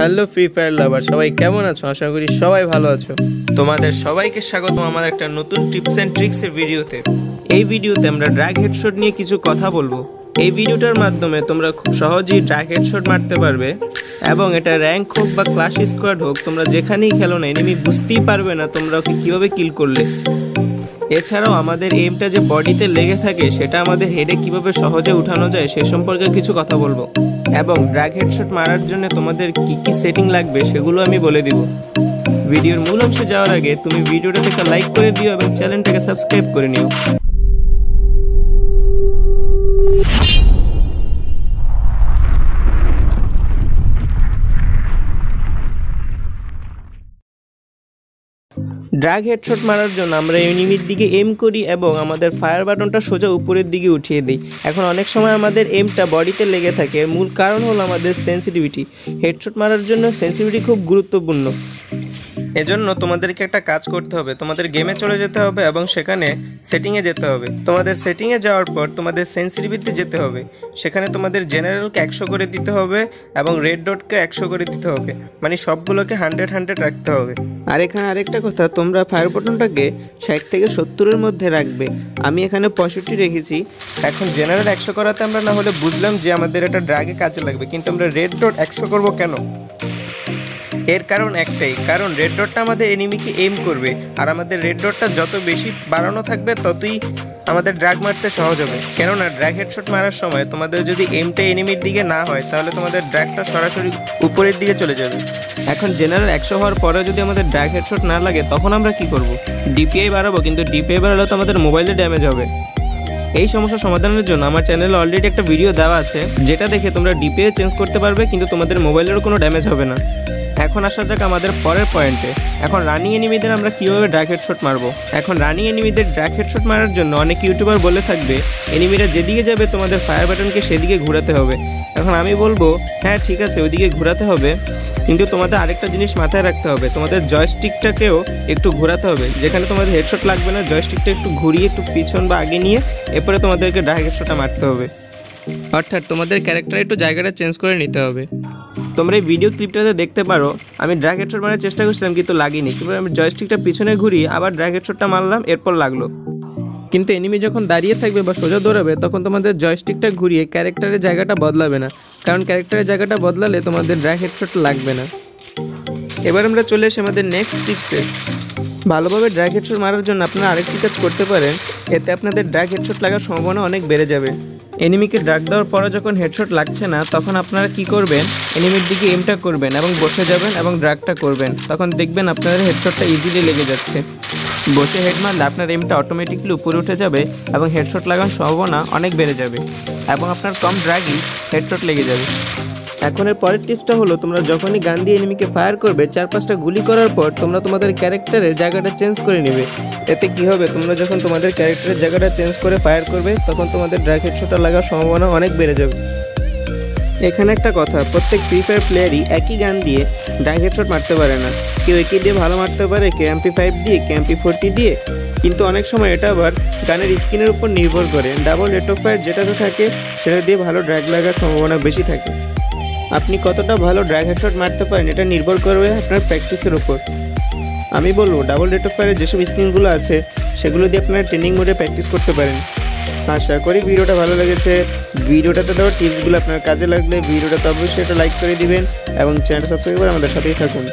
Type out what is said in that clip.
Hello free fire লাভার সবাই কেমন আছো? আশা করি সবাই ভালো আছো। তোমাদের সবাইকে স্বাগত আমার একটা নতুন টিপস অ্যান্ড ট্রিক্সের ভিডিওতে। এই ভিডিওতে আমরা ড্র্যাগ হেডশট নিয়ে কিছু কথা বলব। এই ভিডিওটার মাধ্যমে তোমরা খুব সহজেই ড্র্যাগ হেডশট মারতে পারবে এবং এটা র্যাঙ্ক হোক বা ক্লাস স্কোয়াড হোক, তোমরা যেখানেই খেলো না এনিমি বুঝতেই পারবে না তোমরা ওকে কীভাবে কিল করলে। এছাড়াও আমাদের এমটা যে বডিতে লেগে থাকে, সেটা আমাদের হেডে কীভাবে সহজে উঠানো যায়, সে সম্পর্কে কিছু কথা বলব। এবং ড্র্যাগ হেডশট মারার জন্য তোমাদের কি কি সেটিং লাগবে, সেগুলো আমি বলে দিব। ভিডিওর মূল অংশে যাওয়ার আগে তুমি ভিডিওটাকে একটা লাইক করে দিও এবং চ্যানেলটাকে সাবস্ক্রাইব করে নিও। ড্রাগ হেডশট মারার জন্য আমরা এনিমির দিকে এম করি এবং আমাদের ফায়ার বাটনটা সোজা উপরের দিকে উঠিয়ে দিই। এখন অনেক সময় আমাদের এমটা বডিতে লেগে থাকে। মূল কারণ হলো আমাদের সেন্সিটিভিটি হেডশট মারার জন্য সেন্সিটিভিটি খুব গুরুত্বপূর্ণ। এজন্য তোমাদেরকে একটা কাজ করতে হবে। তোমাদের গেমে চলে যেতে হবে এবং সেখানে সেটিংয়ে যেতে হবে। তোমাদের সেটিংয়ে যাওয়ার পর তোমাদের সেন্সিটিভিটি যেতে হবে। সেখানে তোমাদের জেনারেলকে একশো করে দিতে হবে এবং রেড ডটকে একশো করে দিতে হবে। মানে সবগুলোকে হান্ড্রেড হান্ড্রেড রাখতে হবে। আর এখানে আরেকটা কথা, তোমরা ফায়ার বটনটাকে ষাট থেকে সত্তরের মধ্যে রাখবে। আমি এখানে পঁয়ষট্টি রেখেছি। এখন জেনারেল একশো করাতে আমরা না হলে বুঝলাম যে আমাদের এটা ড্রাগে কাজে লাগবে। কিন্তু আমরা রেড ডট একশো করব কেন? এর কারণ একটাই, কারণ রেড ডটটা আমাদের এনিমিকে এম করবে, আর আমাদের রেড ডটটা যত বেশি বাড়ানো থাকবে, ততই আমাদের ড্রাগ মারতে সহজ হবে। কেননা ড্র্যাগ হেডশট মারার সময় তোমাদের যদি এমটা এনিমির দিকে না হয়, তাহলে তোমাদের ড্রাগটা সরাসরি উপরের দিকে চলে যাবে। এখন জেনারেল একশো হওয়ার পরে যদি আমাদের ড্রাগ হেডশট না লাগে, তখন আমরা কি করব? ডিপিআই বাড়াবো, কিন্তু ডিপিআই বাড়ালে তো আমাদের মোবাইলে ড্যামেজ হবে। এই সমস্যা সমাধানের জন্য আমার চ্যানেলে অলরেডি একটা ভিডিও দেওয়া আছে, যেটা দেখে তোমরা ডিপিআই চেঞ্জ করতে পারবে, কিন্তু তোমাদের মোবাইলেরও কোনো ড্যামেজ হবে না। এখন আসা যাক আমাদের পরের পয়েন্টে এখন রানিং এনিমিদের আমরা কীভাবে ড্র্যাক হেডশট মারবো? এখন রানিং এনিমিদের ড্র্যাক হেডশট মারার জন্য অনেক ইউটিউবার বলে থাকবে, এনিমিরা যেদিকে যাবে তোমাদের ফায়ার বাটনকে সেদিকে ঘোরাতে হবে। এখন আমি বলব হ্যাঁ ঠিক আছে, ওইদিকে ঘোরাতে হবে, কিন্তু তোমাদের আরেকটা জিনিস মাথায় রাখতে হবে, তোমাদের জয়স্টিকটাকেও একটু ঘোরাতে হবে। যেখানে তোমাদের হেডশট লাগবে না জয়স্টিকটা একটু ঘুরিয়ে, একটু পিছন বা আগে নিয়ে, এরপরে তোমাদেরকে ড্র্যাক হেডশটটা মারতে হবে। অর্থাৎ তোমাদের ক্যারেক্টার একটু জায়গাটা চেঞ্জ করে নিতে হবে। তোমরা এই ভিডিও ক্লিপটাতে দেখতে পারো, আমি ড্র্যাগ হেডশট মারার চেষ্টা করছিলাম কিন্তু লাগিনি। কিন্তু আমি জয়স্টিকটা পিছনে ঘুরিয়ে আবার ড্র্যাগ হেডশটটা মারলাম, এরপর লাগল। কিন্তু এনিমি যখন দাঁড়িয়ে থাকবে বা সোজা দৌড়াবে, তখন তোমাদের জয়স্টিকটা ঘুরিয়ে ক্যারেক্টারের জায়গাটা বদলাবে না। কারণ ক্যারেক্টারের জায়গাটা বদলালে তোমাদের ড্র্যাগ হেডশট লাগবে না। এবার আমরা চলে আসি আমাদের নেক্সট টিপসে ভালোভাবে ড্র্যাগ হেডশট মারার জন্য আপনারা আরেকটি কাজ করতে পারেন, এতে আপনাদের ড্র্যাগ হেডশট লাগার সম্ভাবনা অনেক বেড়ে যাবে। এনিমিকে ড্রাগ দেওয়ার পরে যখন হেডশট লাগছে না, তখন আপনারা কি করবেন? এনিমির দিকে এমটা করবেন এবং বসে যাবেন এবং ড্রাগটা করবেন। তখন দেখবেন আপনাদের হেডশটটা ইজিলি লেগে যাচ্ছে। বসে হেড মারলে আপনার এমটা অটোমেটিকলি উপরে উঠে যাবে এবং হেডশট লাগানোর সম্ভাবনা অনেক বেড়ে যাবে। এবং আপনার কম ড্রাগই হেডশট লেগে যাবে। এখন এর পরের টিপসটা হলো, তোমরা যখনই গান দিয়ে এনিমিকে ফায়ার করবে চার পাঁচটা গুলি করার পর তোমরা তোমাদের ক্যারেক্টারের জায়গাটা চেঞ্জ করে নেবে। এতে কি হবে? তোমরা যখন তোমাদের ক্যারেক্টারের জায়গাটা চেঞ্জ করে ফায়ার করবে, তখন তোমাদের ড্র্যাগ হেডশটটা লাগার সম্ভাবনা অনেক বেড়ে যাবে। এখানে একটা কথা, প্রত্যেক ফ্রি ফায়ার প্লেয়ারই একই গান দিয়ে ড্র্যাগ হেডশট মারতে পারে না। কেউ একই দিয়ে ভালো মারতে পারে কে এমপি ফাইভ দিয়ে কে এমপি ফোরটি দিয়ে। কিন্তু অনেক সময় এটা আবার গানের স্ক্রিনের উপর নির্ভর করে। ডাবল রেট অফ ফায়ার যেটাতে থাকে, সেটা দিয়ে ভালো ড্র্যাগ লাগার সম্ভাবনা বেশি থাকে। আপনি কতটা ভালো ড্রাগ হেডশট মারতে পারেন এটা নির্ভর করবে আপনার প্র্যাকটিসের উপর। আমি বলব ডাবল রেট অফ ফায়ারের যেসব স্কিনগুলো আছে, সেগুলো দিয়ে আপনারা ট্রেনিং মোডে প্র্যাকটিস করতে পারেন। আশা করি ভিডিওটা ভালো লেগেছে। ভিডিওটাতে দেওয়া টিপসগুলো আপনার কাজে লাগলে ভিডিওটাতে অবশ্যই একটা লাইক করে দিবেন এবং চ্যানেলটা সাবস্ক্রাইব করে আমাদের সাথেই থাকুন।